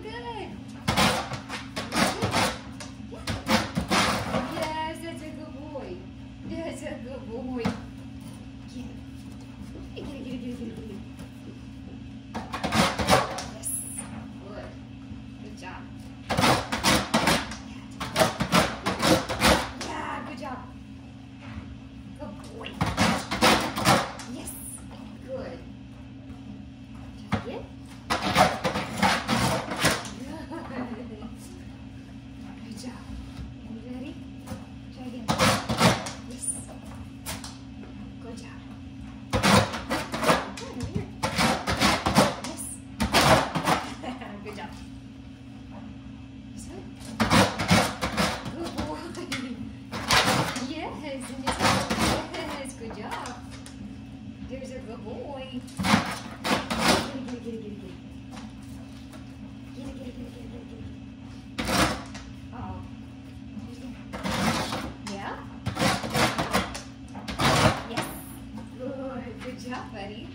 good. Yes, that's a good boy. That's a good boy. Get it. Get it, get it, get it, get it. Here's a good boy. Get it, get it, get it, get it. Get it, get it, get it, get it, get it. Uh oh. Yeah? Yes. Good. Good job, buddy.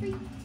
Free.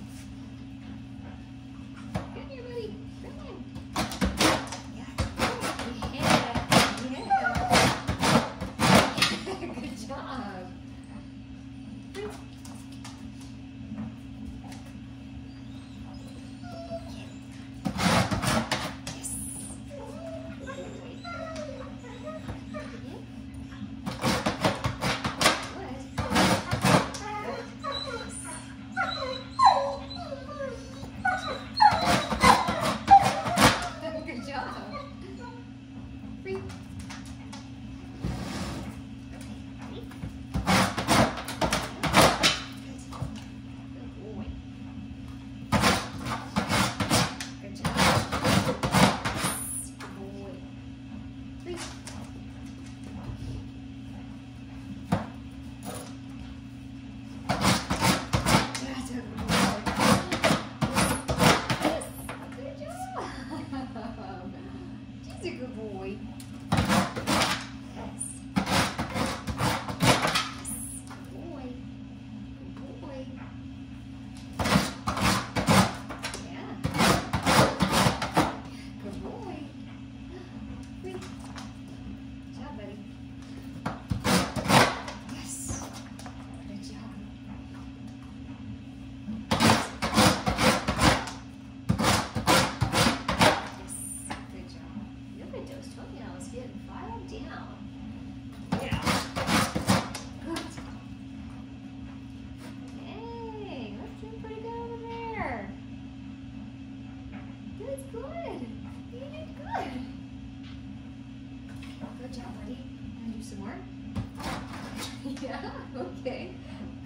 Okay,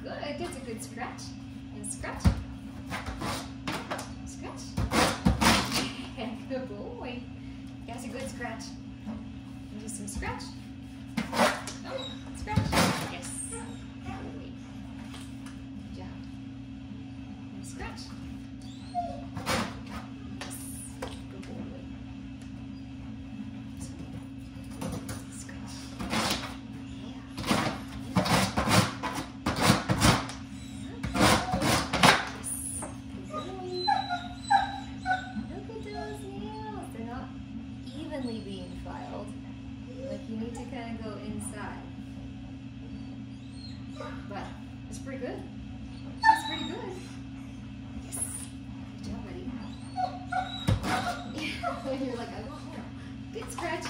good. That's a good scratch. And scratch. Scratch. good boy. That's a good scratch. And do some scratch. Oh, scratch. Yes. But it's pretty good. It's pretty good. Yes. Good job, buddy. You're like, I want more. Good scratch.